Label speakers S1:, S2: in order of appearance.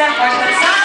S1: quiser, pode dançar.